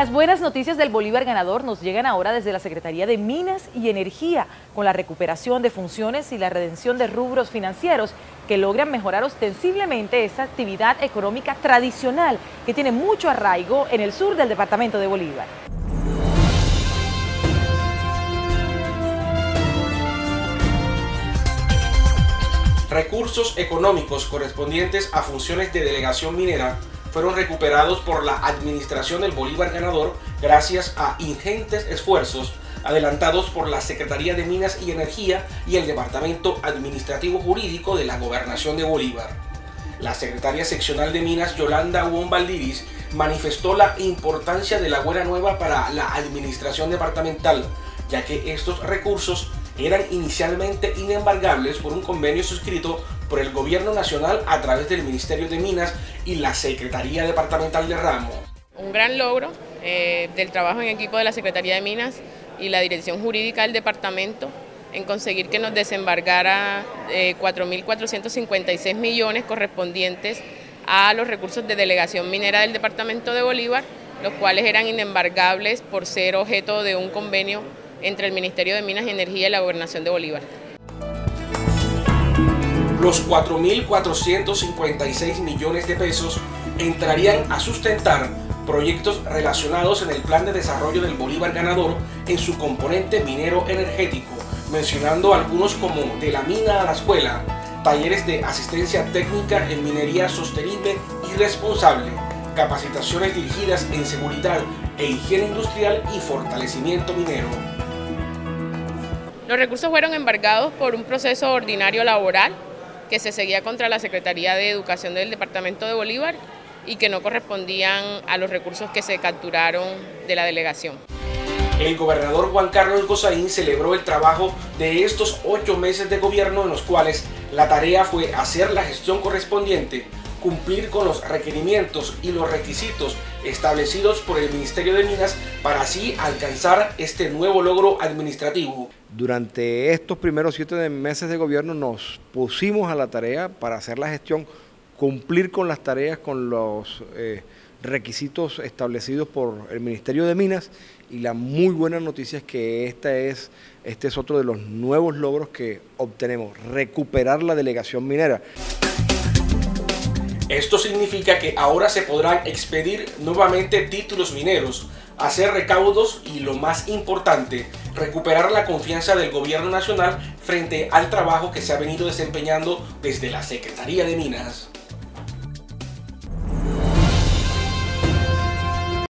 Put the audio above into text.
Las buenas noticias del Bolívar ganador nos llegan ahora desde la Secretaría de Minas y Energía, con la recuperación de funciones y la redención de rubros financieros que logran mejorar ostensiblemente esa actividad económica tradicional que tiene mucho arraigo en el sur del departamento de Bolívar. Recursos económicos correspondientes a funciones de delegación minera fueron recuperados por la administración del Bolívar ganador gracias a ingentes esfuerzos adelantados por la Secretaría de Minas y Energía y el Departamento Administrativo Jurídico de la Gobernación de Bolívar. La secretaria seccional de Minas, Yolanda Huón Valdiris, manifestó la importancia de la Buena Nueva para la administración departamental, ya que estos recursos eran inicialmente inembargables por un convenio suscrito por el Gobierno Nacional a través del Ministerio de Minas y la Secretaría Departamental de Ramo. Un gran logro eh, del trabajo en equipo de la Secretaría de Minas y la Dirección Jurídica del Departamento en conseguir que nos desembargara 4.456 eh, millones correspondientes a los recursos de delegación minera del Departamento de Bolívar, los cuales eran inembargables por ser objeto de un convenio entre el Ministerio de Minas y Energía y la Gobernación de Bolívar. Los 4.456 millones de pesos entrarían a sustentar proyectos relacionados en el Plan de Desarrollo del Bolívar Ganador en su componente minero energético, mencionando algunos como de la mina a la escuela, talleres de asistencia técnica en minería sostenible y responsable, capacitaciones dirigidas en seguridad e higiene industrial y fortalecimiento minero. Los recursos fueron embargados por un proceso ordinario laboral que se seguía contra la Secretaría de Educación del Departamento de Bolívar y que no correspondían a los recursos que se capturaron de la delegación. El gobernador Juan Carlos Gozaín celebró el trabajo de estos ocho meses de gobierno en los cuales la tarea fue hacer la gestión correspondiente, cumplir con los requerimientos y los requisitos establecidos por el Ministerio de Minas para así alcanzar este nuevo logro administrativo. Durante estos primeros siete meses de gobierno nos pusimos a la tarea para hacer la gestión, cumplir con las tareas, con los eh, requisitos establecidos por el Ministerio de Minas y la muy buena noticia es que esta es, este es otro de los nuevos logros que obtenemos, recuperar la delegación minera. Esto significa que ahora se podrán expedir nuevamente títulos mineros, hacer recaudos y lo más importante, recuperar la confianza del gobierno nacional frente al trabajo que se ha venido desempeñando desde la Secretaría de Minas.